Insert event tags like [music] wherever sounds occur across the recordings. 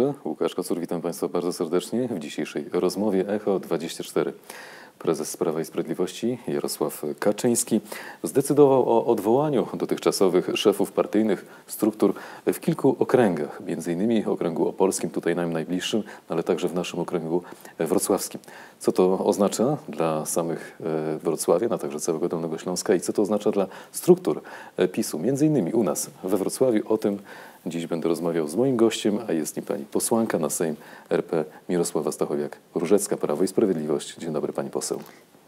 dobry, Łukasz Kocur, witam Państwa bardzo serdecznie w dzisiejszej rozmowie Echo 24. Prezes Prawa i Sprawiedliwości Jarosław Kaczyński zdecydował o odwołaniu dotychczasowych szefów partyjnych struktur w kilku okręgach, innymi okręgu opolskim, tutaj nam najbliższym, ale także w naszym okręgu wrocławskim. Co to oznacza dla samych e, Wrocławia, a także całego Dolnego Śląska i co to oznacza dla struktur e, PiSu, innymi u nas we Wrocławiu. O tym dziś będę rozmawiał z moim gościem, a jest nim pani posłanka na Sejm RP Mirosława Stachowiak-Różecka, Prawo i Sprawiedliwość. Dzień dobry pani poseł.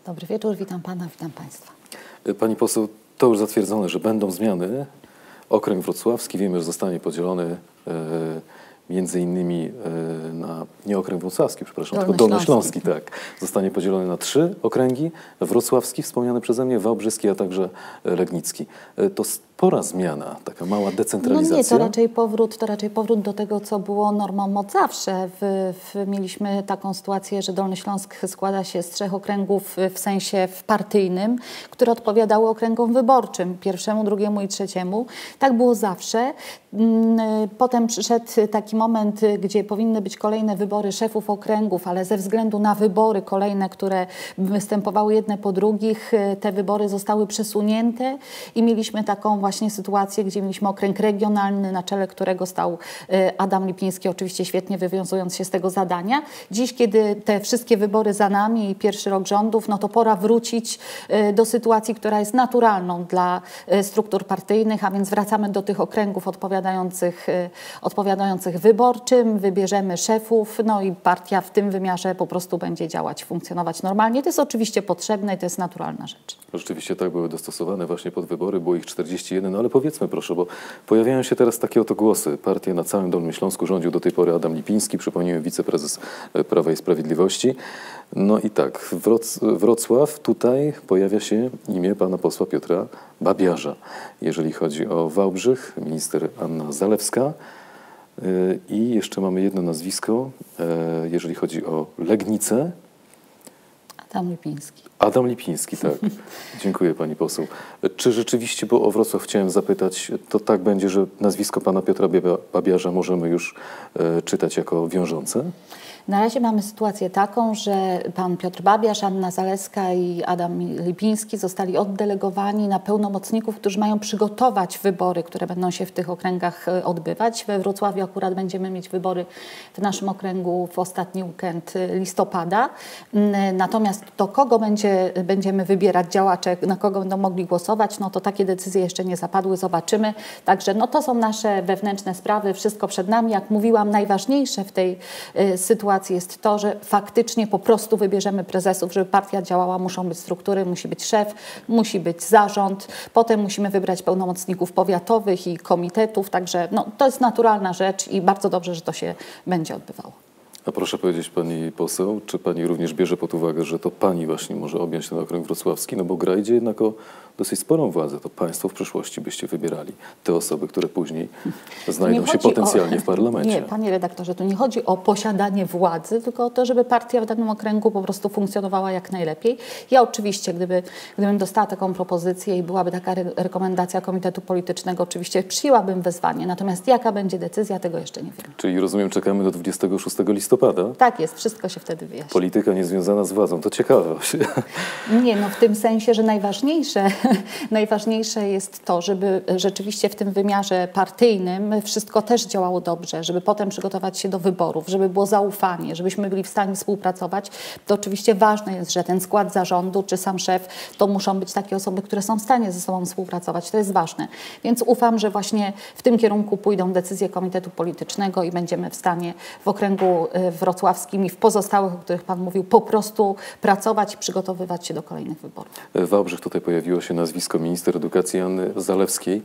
Dobry wieczór, witam pana, witam państwa. E, pani poseł, to już zatwierdzone, że będą zmiany. Okręg wrocławski wiemy, że zostanie podzielony między innymi e, na, nie okręg wrocławski, przepraszam, tylko dolnośląski, tak, zostanie podzielony na trzy okręgi, wrocławski, wspomniany przeze mnie, wałbrzyski, a także legnicki. E, to spora zmiana, taka mała decentralizacja. No nie, to raczej powrót, to raczej powrót do tego, co było normą od zawsze. W, w, mieliśmy taką sytuację, że Dolny Śląsk składa się z trzech okręgów w sensie w partyjnym, które odpowiadały okręgom wyborczym, pierwszemu, drugiemu i trzeciemu. Tak było zawsze. Mm, potem przyszedł taki moment, gdzie powinny być kolejne wybory szefów okręgów, ale ze względu na wybory kolejne, które występowały jedne po drugich, te wybory zostały przesunięte i mieliśmy taką właśnie sytuację, gdzie mieliśmy okręg regionalny, na czele którego stał e, Adam Lipiński, oczywiście świetnie wywiązując się z tego zadania. Dziś, kiedy te wszystkie wybory za nami i pierwszy rok rządów, no to pora wrócić e, do sytuacji, która jest naturalną dla struktur partyjnych, a więc wracamy do tych okręgów odpowiadających, odpowiadających wyborczym, wybierzemy szefów, no i partia w tym wymiarze po prostu będzie działać, funkcjonować normalnie. To jest oczywiście potrzebne i to jest naturalna rzecz. Rzeczywiście tak były dostosowane właśnie pod wybory, było ich 41, no ale powiedzmy proszę, bo pojawiają się teraz takie oto głosy. Partię na całym Dolnym Śląsku rządził do tej pory Adam Lipiński, przypomniłem wiceprezes e, Prawa i Sprawiedliwości. No i tak, Wroc Wrocław, tutaj pojawia się imię pana posła Piotra Babiarza. Jeżeli chodzi o Wałbrzych, minister Anna Zalewska. I jeszcze mamy jedno nazwisko, e, jeżeli chodzi o Legnicę, Adam Lipiński. Adam Lipiński, tak. [laughs] Dziękuję pani poseł. Czy rzeczywiście, bo o Wrocław chciałem zapytać, to tak będzie, że nazwisko pana Piotra Babiarza możemy już e, czytać jako wiążące? Na razie mamy sytuację taką, że pan Piotr Babiarz, Anna Zaleska i Adam Lipiński zostali oddelegowani na pełnomocników, którzy mają przygotować wybory, które będą się w tych okręgach e, odbywać. We Wrocławiu akurat będziemy mieć wybory w naszym okręgu w ostatni weekend e, listopada. Mm, natomiast do kogo będzie, będziemy wybierać działacze, na kogo będą mogli głosować, no to takie decyzje jeszcze nie zapadły, zobaczymy. Także no to są nasze wewnętrzne sprawy, wszystko przed nami. Jak mówiłam, najważniejsze w tej y, sytuacji sytuacji jest to, że faktycznie po prostu wybierzemy prezesów, żeby partia działała, muszą być struktury, musi być szef, musi być zarząd, potem musimy wybrać pełnomocników powiatowych i komitetów, także no, to jest naturalna rzecz i bardzo dobrze, że to się będzie odbywało. A proszę powiedzieć pani poseł, czy pani również bierze pod uwagę, że to pani właśnie może objąć ten okręg wrocławski, no bo gra idzie jednak o dosyć sporą władzę, to państwo w przyszłości byście wybierali te osoby, które później [laughs] znajdą się potencjalnie o, w [laughs] parlamencie. Nie, panie redaktorze, tu nie chodzi o posiadanie władzy, tylko o to, żeby partia w danym okręgu po prostu funkcjonowała jak najlepiej. Ja oczywiście, gdyby, gdybym dostała taką propozycję i byłaby taka re rekomendacja Komitetu Politycznego, oczywiście przyjęłabym wezwanie. Natomiast jaka będzie decyzja, tego jeszcze nie wiem. Czyli rozumiem, czekamy do 26 listopada? Tak jest, wszystko się wtedy wyjaśni. Polityka niezwiązana z władzą, to ciekawe właśnie. [laughs] Nie, no w tym sensie, że najważniejsze [laughs] najważniejsze jest to, żeby rzeczywiście w tym wymiarze partyjnym wszystko też działało dobrze, żeby potem przygotować się do wyborów, żeby było zaufanie, żebyśmy byli w stanie współpracować. To oczywiście ważne jest, że ten skład zarządu czy sam szef to muszą być takie osoby, które są w stanie ze sobą współpracować. To jest ważne. Więc ufam, że właśnie w tym kierunku pójdą decyzje Komitetu Politycznego i będziemy w stanie w okręgu y, wrocławskim i w pozostałych, o których Pan mówił, po prostu pracować i przygotowywać się do kolejnych wyborów. Wałbrzych tutaj pojawiło się nazwisko minister edukacji Anny Zalewskiej.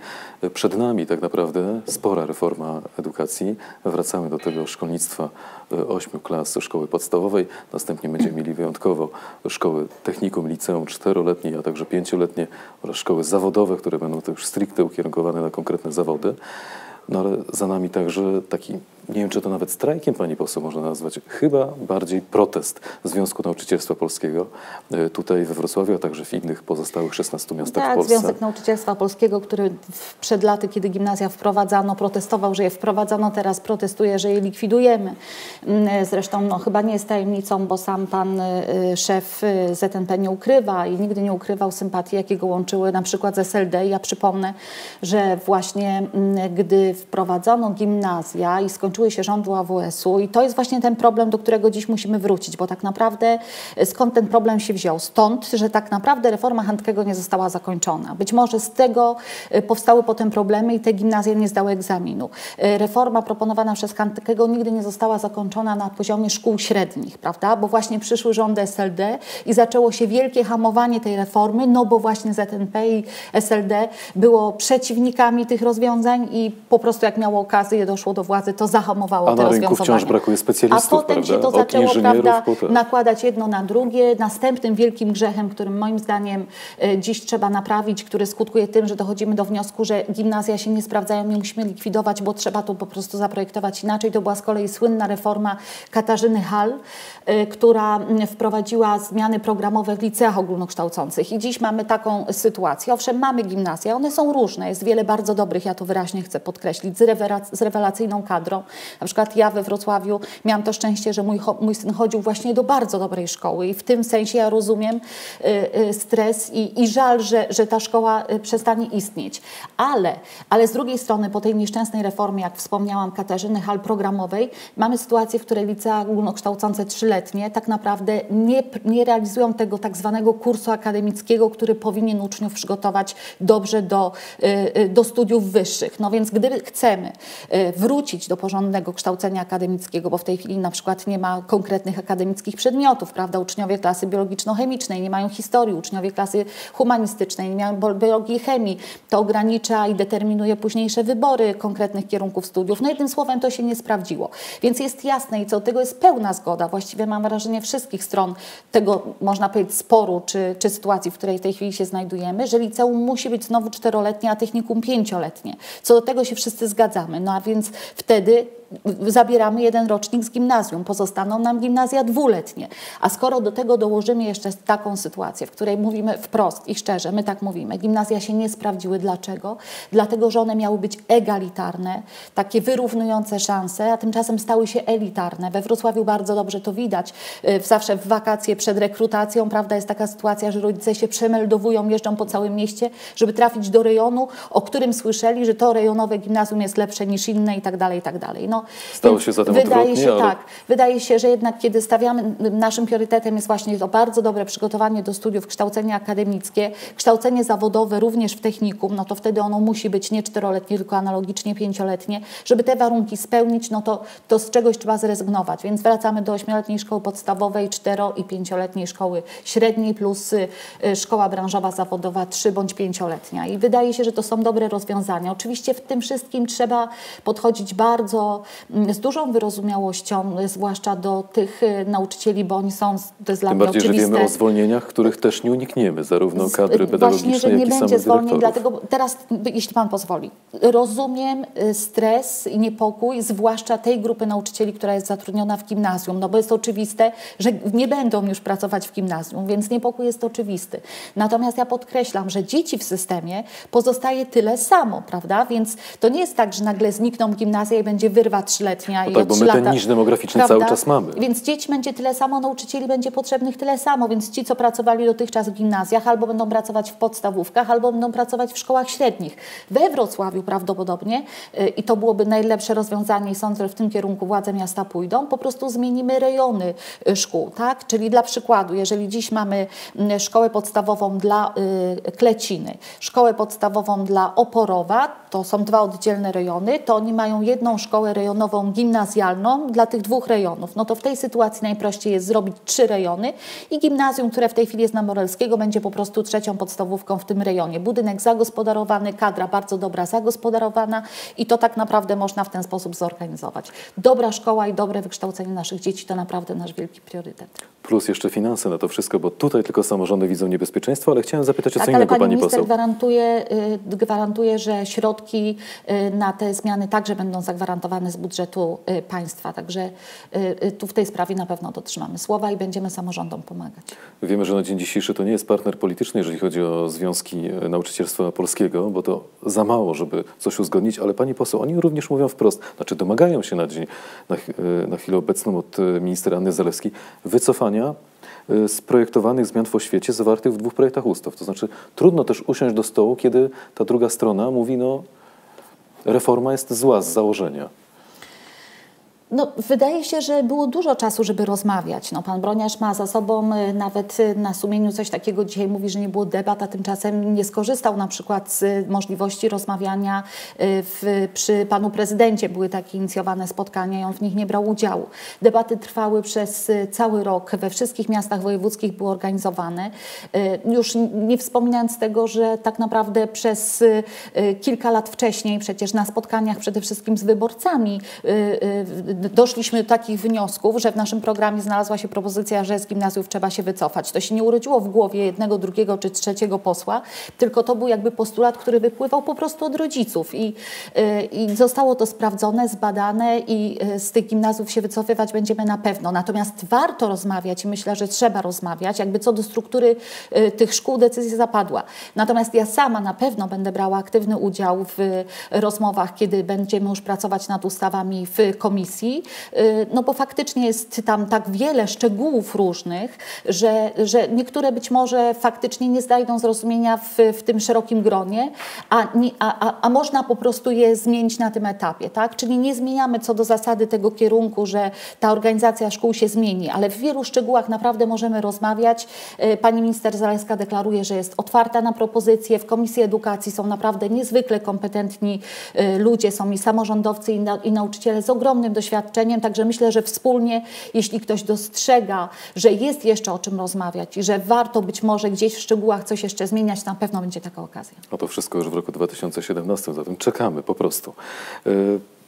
Przed nami tak naprawdę spora reforma edukacji. Wracamy do tego szkolnictwa e, ośmiu klas szkoły podstawowej. Następnie będziemy mieli wyjątkowo szkoły technikum, liceum czteroletnie, a także pięcioletnie oraz szkoły zawodowe, które będą też stricte ukierunkowane na konkretne zawody. No ale za nami także taki nie wiem, czy to nawet strajkiem pani poseł można nazwać, chyba bardziej protest Związku Nauczycielstwa Polskiego e, tutaj we Wrocławiu, a także w innych pozostałych 16 miastach tak, w Polsce. Związek Nauczycielstwa Polskiego, który przed laty, kiedy gimnazja wprowadzano, protestował, że je wprowadzano, teraz protestuje, że je likwidujemy. Mm, zresztą no, chyba nie jest tajemnicą, bo sam pan y, szef y, ZNP nie ukrywa i nigdy nie ukrywał sympatii, jakie go łączyły na przykład z SLD. Ja przypomnę, że właśnie mm, gdy wprowadzono gimnazja i skończyły się rządu AWS-u i to jest właśnie ten problem, do którego dziś musimy wrócić, bo tak naprawdę e, skąd ten problem się wziął? Stąd, że tak naprawdę reforma Handkego nie została zakończona. Być może z tego e, powstały potem problemy i te gimnazje nie zdały egzaminu. E, reforma proponowana przez Handkego nigdy nie została zakończona na poziomie szkół średnich, prawda? Bo właśnie przyszły rządy SLD i zaczęło się wielkie hamowanie tej reformy, no bo właśnie ZNP i SLD było przeciwnikami tych rozwiązań i po prostu jak miało okazję, doszło do władzy, to zahamowało a rynku wciąż brakuje specjalistów, A potem prawda? się to zaczęło prawda, nakładać jedno na drugie. Następnym wielkim grzechem, którym moim zdaniem e, dziś trzeba naprawić, który skutkuje tym, że dochodzimy do wniosku, że gimnazja się nie sprawdzają i musimy likwidować, bo trzeba to po prostu zaprojektować inaczej. To była z kolei słynna reforma Katarzyny Hall, e, która wprowadziła zmiany programowe w liceach ogólnokształcących. I dziś mamy taką sytuację. Owszem, mamy gimnazja, one są różne, jest wiele bardzo dobrych, ja to wyraźnie chcę podkreślić, z rewelacyjną kadrą. Na przykład ja we Wrocławiu miałam to szczęście, że mój, mój syn chodził właśnie do bardzo dobrej szkoły i w tym sensie ja rozumiem y, y, stres i, i żal, że, że ta szkoła y, przestanie istnieć. Ale, ale z drugiej strony po tej nieszczęsnej reformie, jak wspomniałam, Katarzyny Hal programowej, mamy sytuację, w której licea ogólnokształcące trzyletnie tak naprawdę nie, nie realizują tego tak zwanego kursu akademickiego, który powinien uczniów przygotować dobrze do, do studiów wyższych. No więc gdyby chcemy wrócić do porządnego kształcenia akademickiego, bo w tej chwili na przykład nie ma konkretnych akademickich przedmiotów, prawda? Uczniowie klasy biologiczno-chemicznej nie mają historii, uczniowie klasy humanistycznej nie mają biologii i chemii. To ogranicza i determinuje późniejsze wybory konkretnych kierunków studiów. No jednym słowem to się nie sprawdziło. Więc jest jasne i co do tego jest pełna zgoda. Właściwie mam wrażenie wszystkich stron tego, można powiedzieć, sporu czy, czy sytuacji, w której w tej chwili się znajdujemy, że liceum musi być znowu czteroletnie, a technikum pięcioletnie. Co do tego się wszyscy zgadzamy. No a więc wtedy zabieramy jeden rocznik z gimnazjum, pozostaną nam gimnazja dwuletnie. A skoro do tego dołożymy jeszcze taką sytuację, w której mówimy wprost i szczerze, my tak mówimy, gimnazja się nie sprawdziły. Dlaczego? Dlatego, że one miały być egalitarne, takie wyrównujące szanse, a tymczasem stały się elitarne. We Wrocławiu bardzo dobrze to widać. Y, zawsze w wakacje przed rekrutacją, prawda, jest taka sytuacja, że rodzice się przemeldowują, jeżdżą po całym mieście, żeby trafić do rejonu, o którym słyszeli, że to rejonowe gimnazjum jest lepsze niż inne i tak dalej, i tak dalej. No, no, Stało się zatem wydaje odwrotnie, się ale... tak. Wydaje się, że jednak kiedy stawiamy, naszym priorytetem jest właśnie to bardzo dobre przygotowanie do studiów, kształcenie akademickie, kształcenie zawodowe również w technikum, no to wtedy ono musi być nie czteroletnie, tylko analogicznie pięcioletnie. Żeby te warunki spełnić, no to, to z czegoś trzeba zrezygnować. Więc wracamy do ośmioletniej szkoły podstawowej, cztero i pięcioletniej szkoły średniej plus y, y, szkoła branżowa zawodowa trzy bądź pięcioletnia. I wydaje się, że to są dobre rozwiązania. Oczywiście w tym wszystkim trzeba podchodzić bardzo z dużą wyrozumiałością, zwłaszcza do tych y, nauczycieli, bo oni są, to jest dla Tym mnie bardziej, oczywiste. że wiemy o zwolnieniach, których też nie unikniemy, zarówno kadry pedagogicznej, Właśnie, że nie jak będzie zwolnień, dlatego teraz, jeśli Pan pozwoli, rozumiem y, stres i niepokój, zwłaszcza tej grupy nauczycieli, która jest zatrudniona w gimnazjum, no bo jest oczywiste, że nie będą już pracować w gimnazjum, więc niepokój jest oczywisty. Natomiast ja podkreślam, że dzieci w systemie pozostaje tyle samo, prawda? Więc to nie jest tak, że nagle znikną gimnazja i będzie wyrwa trzyletnia no i tak, bo my lata. ten niż demograficzny prawda? cały czas mamy. Więc dzieci będzie tyle samo, nauczycieli będzie potrzebnych tyle samo, więc ci, co pracowali dotychczas w gimnazjach, albo będą pracować w podstawówkach, albo będą pracować w szkołach średnich. We Wrocławiu prawdopodobnie, y, i to byłoby najlepsze rozwiązanie i sądzę, że w tym kierunku władze miasta pójdą, po prostu zmienimy rejony y, szkół, tak? Czyli dla przykładu, jeżeli dziś mamy mm, szkołę podstawową dla y, Kleciny, szkołę podstawową dla Oporowa, to są dwa oddzielne rejony, to oni mają jedną szkołę rejonową rejonową gimnazjalną dla tych dwóch rejonów. No to w tej sytuacji najprościej jest zrobić trzy rejony i gimnazjum, które w tej chwili jest na Morelskiego, będzie po prostu trzecią podstawówką w tym rejonie. Budynek zagospodarowany, kadra bardzo dobra zagospodarowana i to tak naprawdę można w ten sposób zorganizować. Dobra szkoła i dobre wykształcenie naszych dzieci to naprawdę nasz wielki priorytet. Plus jeszcze finanse na to wszystko, bo tutaj tylko samorządy widzą niebezpieczeństwo, ale chciałem zapytać o co Tak, innego, pani pani minister poseł. gwarantuje, y, gwarantuje, że środki y, na te zmiany także będą zagwarantowane z budżetu y, państwa. Także y, y, tu w tej sprawie na pewno dotrzymamy słowa i będziemy samorządom pomagać. Wiemy, że na dzień dzisiejszy to nie jest partner polityczny, jeżeli chodzi o związki nauczycielstwa polskiego, bo to za mało, żeby coś uzgodnić, ale pani poseł, oni również mówią wprost, znaczy domagają się na, dzień, na, na chwilę obecną od minister Anny Zalewskiej wycofania z projektowanych zmian w oświecie zawartych w dwóch projektach ustaw. To znaczy trudno też usiąść do stołu, kiedy ta druga strona mówi, no reforma jest zła z założenia. No, wydaje się, że było dużo czasu, żeby rozmawiać. No, pan Broniarz ma za sobą y, nawet y, na sumieniu coś takiego. Dzisiaj mówi, że nie było debat, a tymczasem nie skorzystał na przykład z y, możliwości rozmawiania w, przy panu prezydencie. Były takie inicjowane spotkania i on w nich nie brał udziału. Debaty trwały przez cały rok. We wszystkich miastach wojewódzkich były organizowane. Już nie wspominając tego, że tak naprawdę przez kilka lat wcześniej, przecież na spotkaniach przede wszystkim z wyborcami, doszliśmy do takich wniosków, że w naszym programie znalazła się propozycja, że z gimnazjów trzeba się wycofać. To się nie urodziło w głowie jednego, drugiego czy trzeciego posła, tylko to był jakby postulat, który wypływał po prostu od rodziców i, y, i zostało to sprawdzone, zbadane i y, z tych gimnazjów się wycofywać będziemy na pewno. Natomiast warto rozmawiać i myślę, że trzeba rozmawiać, jakby co do struktury y, tych szkół decyzja zapadła. Natomiast ja sama na pewno będę brała aktywny udział w rozmowach, kiedy będziemy już pracować nad ustawami w komisji, y, no bo faktycznie jest tam tak wiele szczegółów różnych, że, że niektóre być może faktycznie nie znajdą zrozumienia w, w tym szerokim gronie, a, a, a można po prostu je zmienić na tym etapie, tak? Czyli nie zmieniamy co do zasady tego kierunku, że ta organizacja szkół się zmieni, ale w wielu szczegółach naprawdę możemy rozmawiać. Y, Pani minister Zaleska deklaruje, że jest otwarta na propozycje. W Komisji Edukacji są naprawdę niezwykle kompetentni y, ludzie, są i samorządowcy, i, na, i nauczyciele z ogromnym doświadczeniem, także myślę, że wspólnie, jeśli ktoś dostrzega, że jest jeszcze o czym rozmawiać i że warto być może gdzieś w szczegółach coś jeszcze zmieniać, na pewno będzie taka okazja. A to wszystko już w roku 2017, zatem czekamy po prostu. E,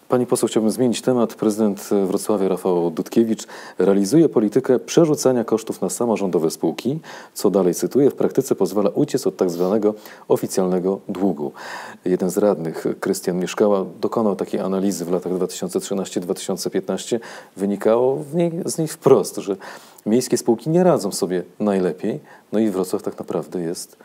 Pani poseł, chciałbym zmienić temat. Prezydent Wrocławia Rafał Dudkiewicz realizuje politykę przerzucania kosztów na samorządowe spółki, co dalej cytuję, w praktyce pozwala uciec od tak zwanego oficjalnego długu. Jeden z radnych, Krystian Mieszkała, dokonał takiej analizy w latach 2013-2015. Wynikało w niej, z niej wprost, że miejskie spółki nie radzą sobie najlepiej, no i Wrocław tak naprawdę jest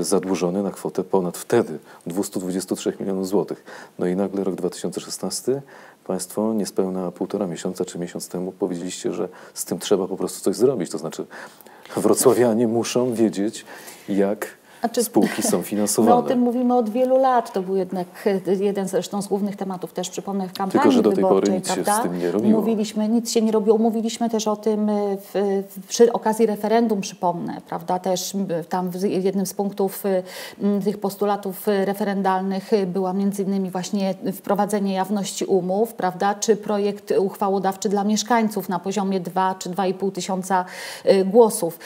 zadłużony na kwotę ponad wtedy 223 milionów złotych. No i nagle rok 2016 Państwo niespełna półtora miesiąca czy miesiąc temu powiedzieliście, że z tym trzeba po prostu coś zrobić. To znaczy wrocławianie muszą wiedzieć, jak Znaczy, spółki są [laughs] finansowane. o tym mówimy od wielu lat. To był jednak e, jeden zresztą z głównych tematów też, przypomnę, w kampanii Tylko, że do tej pory wyborczej, nic się prawda? z tym nie robiło. Mówiliśmy, nic się nie robiło. Mówiliśmy też o tym e, w, w, przy okazji referendum, przypomnę, prawda? Też tam w jednym z punktów e, tych postulatów referendalnych była między innymi właśnie wprowadzenie jawności umów, prawda? Czy projekt uchwałodawczy dla mieszkańców na poziomie 2 czy 2,5 tysiąca głosów.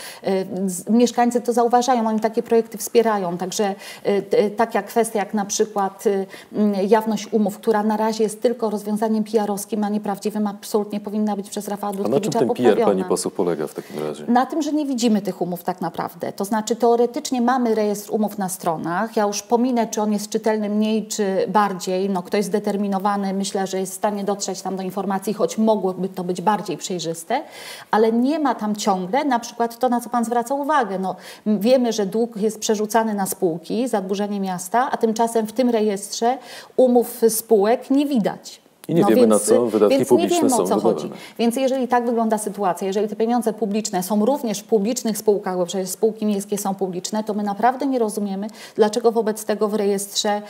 Mieszkańcy to zauważają, oni takie projekty wspierają, także e, t- taka kwestia jak na przykład e, jawność umów, która na razie jest tylko rozwiązaniem PR-owskim, a nieprawdziwym, absolutnie powinna być przez Rafała A na czym Dudkiewicza ten PR poprawiona. pani poseł polega w takim razie? Na tym, że nie widzimy tych umów tak naprawdę. To znaczy teoretycznie mamy rejestr umów na stronach. Ja już pominę, czy on jest czytelny mniej, czy bardziej. No, ktoś zdeterminowany myślę, że jest w stanie dotrzeć tam do informacji, choć mogłoby to być bardziej przejrzyste, ale nie ma tam ciągle na przykład to, na co Pan zwraca uwagę. No, wiemy, że dług jest przerzucany na spółki, zadłużenie miasta, a tymczasem w tym rejestrze umów spółek nie widać. I nie wiemy, na co wydatki więc publiczne nie wiemy, są o co chodzi. Więc jeżeli tak wygląda sytuacja, jeżeli te pieniądze publiczne są również w publicznych spółkach, bo przecież spółki miejskie są publiczne, to my naprawdę nie rozumiemy, dlaczego wobec tego w rejestrze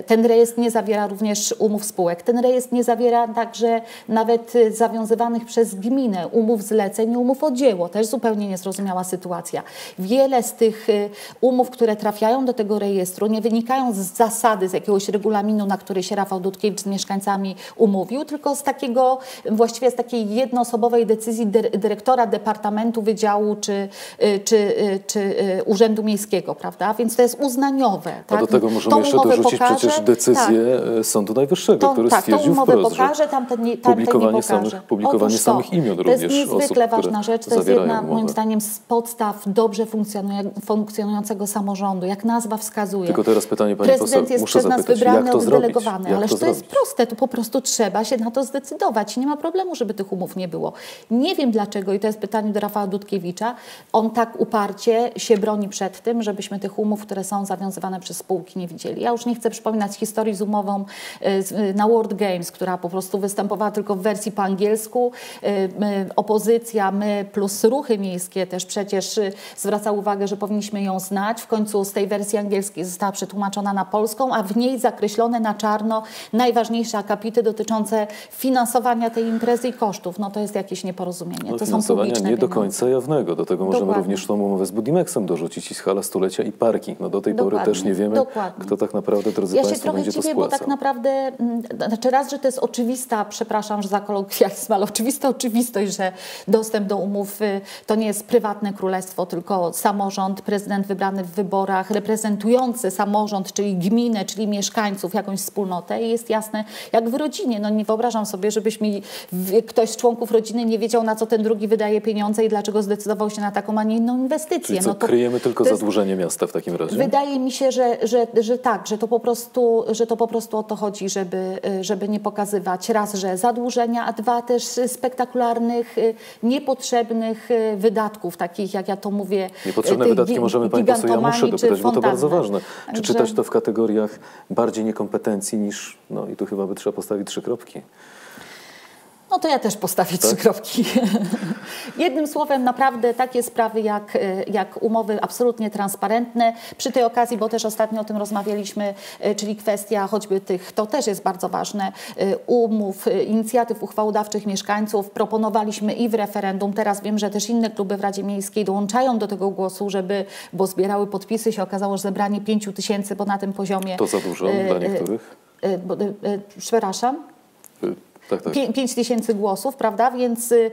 y, ten rejestr nie zawiera również umów spółek. Ten rejestr nie zawiera także nawet y, zawiązywanych przez gminę umów zleceń i umów o dzieło. Też zupełnie niezrozumiała sytuacja. Wiele z tych y, umów, które trafiają do tego rejestru, nie wynikają z zasady, z jakiegoś regulaminu, na który się Rafał Dudkiewicz z mieszkańcami umówił, tylko z takiego, właściwie z takiej jednoosobowej decyzji dy- dyrektora Departamentu Wydziału czy, y, czy, y, czy y, Urzędu Miejskiego, prawda? Więc to jest uznaniowe. A tak? do tego możemy Tą jeszcze dorzucić pokaże- przecież decyzję e, Sądu Najwyższego, to, który tak, tą stwierdził umowę wprost, pokaże, że tamten nie, tamten nie publikowanie pokaże. samych, publikowanie Otóż samych to. imion To również jest niezwykle osób, ważna rzecz. To jest jedna, umowę. moim zdaniem, z podstaw dobrze funkcjonują- funkcjonującego samorządu, jak nazwa wskazuje. Tylko teraz pytanie, pani Prezydent poseł, jest muszę przez nas zapytać, wybrany, jak to zrobić? oddelegowany. Jak Ależ to to, jest proste, to po prostu trzeba się na to zdecydować. Nie ma problemu, żeby tych umów nie było. Nie wiem dlaczego, i to jest pytanie do Rafała Dudkiewicza, on tak uparcie się broni przed tym, żebyśmy tych umów, które są zawiązywane przez spółki, nie widzieli. Ja już nie chcę przypominać historii z umową y, y, na World Games, która po prostu występowała tylko w wersji po angielsku. Y, opozycja, my plus ruchy miejskie też przecież zwracały uwagę, że powinniśmy ją znać. W końcu z tej wersji angielskiej została przetłumaczona na polską, a w niej zakreślone na czarno najważniejsze akapity dotyczące finansowania tej imprezy i kosztów. No to jest jakieś nieporozumienie. No, to są publiczne nie do pieniądze. końca jawnego. Do tego możemy Dokładnie. również tą umowę z Budimexem dorzucić i hala stulecia i parking. No do tej pory Dokładnie, też nie wiemy, dokładnie. kto tak naprawdę, drodzy Ja się Państwo, trochę będzie to dziwię, bo spłacał. tak naprawdę, mm, znaczy raz, że to jest oczywista, przepraszam, że za kolokwializm, ale oczywista oczywistość, że dostęp do umów y, to nie jest prywatne królestwo, tylko samorząd, prezydent wybrany w wyborach, reprezentujący samorząd, czyli gminę, czyli mieszkańców, jakąś wspólnotę i jest jasne, jak w rodzinie. No nie wyobrażam sobie, żebyś mi ktoś z członków rodziny nie wiedział, na co ten drugi wydaje pieniądze i dlaczego zdecydował się na taką, a nie inną inwestycję. Czyli co, no to, kryjemy tylko to jest- zadłużenie miasta w takim razie? Wydaje mi się, że, że, że tak, że to, po prostu, że to po prostu o to chodzi, żeby, żeby nie pokazywać raz, że zadłużenia, a dwa też spektakularnych, niepotrzebnych wydatków, takich jak ja to mówię. Niepotrzebne tych wydatki możemy Pani poseł, ja muszę dopytać, bo to bardzo ważne. Czy czytać to w kategoriach bardziej niekompetencji niż, no i tu chyba by trzeba postawić trzy kropki. No to ja też postawię Tak? trzy kropki. [laughs] Jednym słowem, naprawdę takie sprawy jak, y, jak umowy absolutnie transparentne. Przy tej okazji, bo też ostatnio o tym rozmawialiśmy, y, czyli kwestia choćby tych, to też jest bardzo ważne, y, umów, inicjatyw uchwałodawczych mieszkańców. Proponowaliśmy i w referendum, teraz wiem, że też inne kluby w Radzie Miejskiej dołączają do tego głosu, żeby, bo zbierały podpisy, się okazało, że zebranie pięciu tysięcy, bo na tym poziomie... To za dużo dla niektórych? Y, y, y, Przepraszam. Tak, tak. Pię- 5 tysięcy głosów, prawda? Więc, y,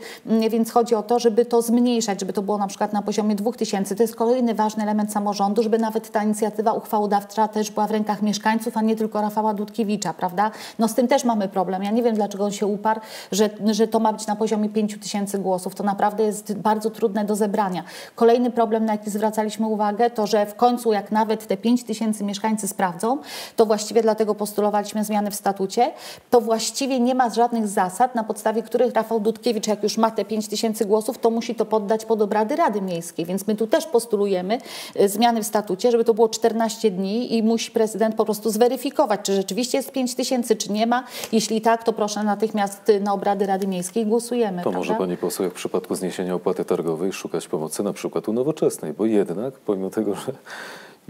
więc chodzi o to, żeby to zmniejszać, żeby to było na przykład na poziomie 2 tysięcy. To jest kolejny ważny element samorządu, żeby nawet ta inicjatywa uchwałodawcza też była w rękach mieszkańców, a nie tylko Rafała Dudkiewicza, prawda? No z tym też mamy problem. Ja nie wiem, dlaczego on się uparł, że, że to ma być na poziomie 5 tysięcy głosów. To naprawdę jest bardzo trudne do zebrania. Kolejny problem, na jaki zwracaliśmy uwagę, to że w końcu jak nawet te 5 tysięcy mieszkańcy sprawdzą, to właściwie dlatego postulowaliśmy zmiany w statucie, to właściwie nie ma żadnych zasad, na podstawie których Rafał Dudkiewicz, jak już ma te 5 tysięcy głosów, to musi to poddać pod obrady Rady Miejskiej. Więc my tu też postulujemy y, zmiany w statucie, żeby to było 14 dni i musi prezydent po prostu zweryfikować, czy rzeczywiście jest 5 tysięcy, czy nie ma. Jeśli tak, to proszę natychmiast y, na obrady Rady Miejskiej głosujemy. To prawda? może pani poseł, jak w przypadku zniesienia opłaty targowej, szukać pomocy na przykład u nowoczesnej, bo jednak, pomimo tego, że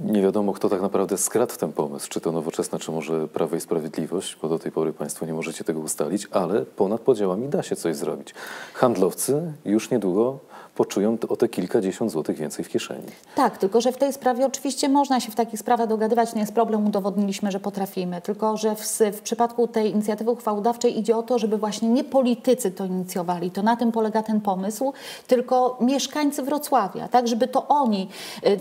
nie wiadomo, kto tak naprawdę skradł ten pomysł, czy to nowoczesna, czy może Prawo i Sprawiedliwość, bo do tej pory państwo nie możecie tego ustalić, ale ponad podziałami da się coś zrobić. Handlowcy już niedługo poczują o te kilkadziesiąt złotych więcej w kieszeni. Tak, tylko że w tej sprawie oczywiście można się w takich sprawach dogadywać, nie jest problem, udowodniliśmy, że potrafimy. Tylko, że w, w przypadku tej inicjatywy uchwałodawczej idzie o to, żeby właśnie nie politycy to inicjowali, to na tym polega ten pomysł, tylko mieszkańcy Wrocławia, tak, żeby to oni,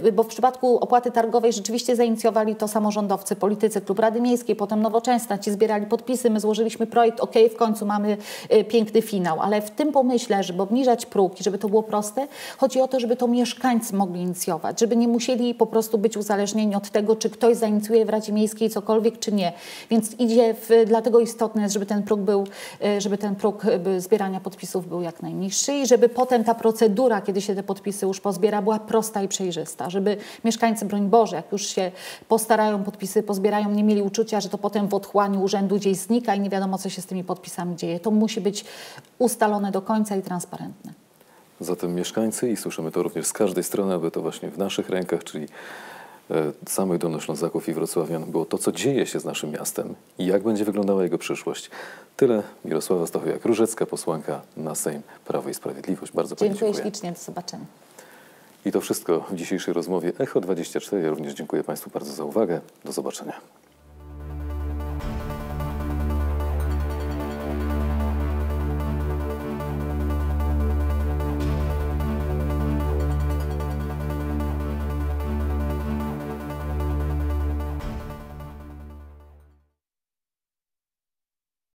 y, bo w przypadku opłaty targowej rzeczywiście zainicjowali to samorządowcy, politycy, Klub Rady Miejskiej, potem Nowoczesna, ci zbierali podpisy, my złożyliśmy projekt, ok, w końcu mamy y, piękny finał, ale w tym pomyśle, żeby obniżać próg i żeby to było proste, chodzi o to, żeby to mieszkańcy mogli inicjować, żeby nie musieli po prostu być uzależnieni od tego, czy ktoś zainicjuje w Radzie Miejskiej cokolwiek, czy nie. Więc idzie, w, dlatego istotne jest, żeby ten próg był, y, żeby ten próg y, zbierania podpisów był jak najniższy i żeby potem ta procedura, kiedy się te podpisy już pozbiera, była prosta i przejrzysta, żeby mieszkańcy, broń Boże, jak już się postarają, podpisy pozbierają, nie mieli uczucia, że to potem w otchłaniu urzędu gdzieś znika i nie wiadomo, co się z tymi podpisami dzieje. To musi być ustalone do końca i transparentne. Zatem mieszkańcy, i słyszymy to również z każdej strony, aby to właśnie w naszych rękach, czyli e, samych Dolnoślązaków i Wrocławian, było to, co dzieje się z naszym miastem i jak będzie wyglądała jego przyszłość. Tyle Mirosława Stachowiak-Różecka, posłanka na Sejm Prawo i Sprawiedliwość. Bardzo Dziękuję dziękuję. ślicznie, do zobaczenia. I to wszystko w dzisiejszej rozmowie Echo 24. Ja również dziękuję Państwu bardzo za uwagę. Do zobaczenia.